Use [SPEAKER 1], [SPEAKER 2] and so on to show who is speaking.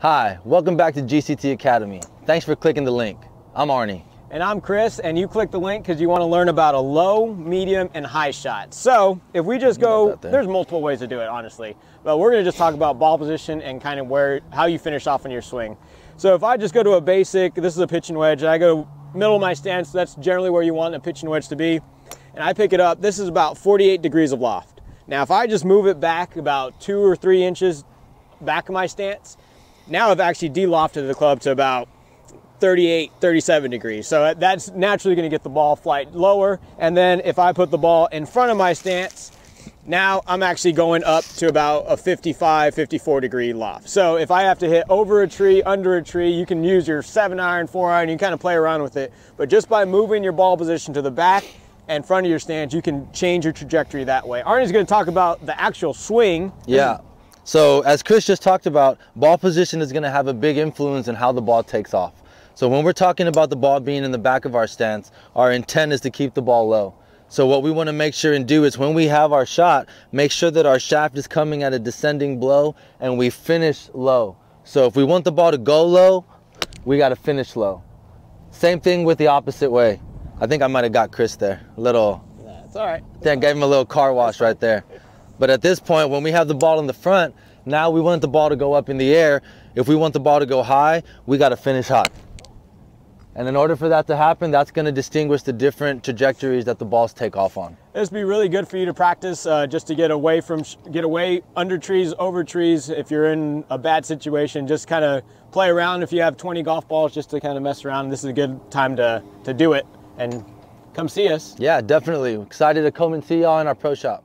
[SPEAKER 1] Hi, welcome back to GCT Academy. Thanks for clicking the link. I'm Arnie.
[SPEAKER 2] And I'm Chris, and you click the link because you want to learn about a low, medium, and high shot. So if we just go, there's multiple ways to do it, honestly. But we're going to just talk about ball position and kind of where, how you finish off on your swing. So if I just go to a basic, this is a pitching wedge, I go middle of my stance, that's generally where you want a pitching wedge to be. And I pick it up, this is about 48 degrees of loft. Now if I just move it back about two or three inches back of my stance, now I've actually de-lofted the club to about 38, 37 degrees. So that's naturally going to get the ball flight lower. And then if I put the ball in front of my stance, now I'm actually going up to about a 55, 54 degree loft. So if I have to hit over a tree, under a tree, you can use your seven iron, four iron, you can kind of play around with it. But just by moving your ball position to the back and front of your stance, you can change your trajectory that way. Arnie's going to talk about the actual swing.
[SPEAKER 1] Yeah. So as Chris just talked about, ball position is going to have a big influence in how the ball takes off. So when we're talking about the ball being in the back of our stance, our intent is to keep the ball low. So what we want to make sure and do is when we have our shot, make sure that our shaft is coming at a descending blow and we finish low. So if we want the ball to go low, we got to finish low. Same thing with the opposite way. I think I might have got Chris there. A little.
[SPEAKER 2] That's all right.
[SPEAKER 1] Then gave him a little car wash right there. But at this point, when we have the ball in the front, now we want the ball to go up in the air. If we want the ball to go high, we got to finish hot. And in order for that to happen, that's going to distinguish the different trajectories that the balls take off on.
[SPEAKER 2] This would be really good for you to practice uh, just to get away from, get away under trees, over trees. If you're in a bad situation, just kind of play around. If you have 20 golf balls, just to kind of mess around. This is a good time to, to do it and come see us.
[SPEAKER 1] Yeah, definitely. Excited to come and see y'all in our pro shop.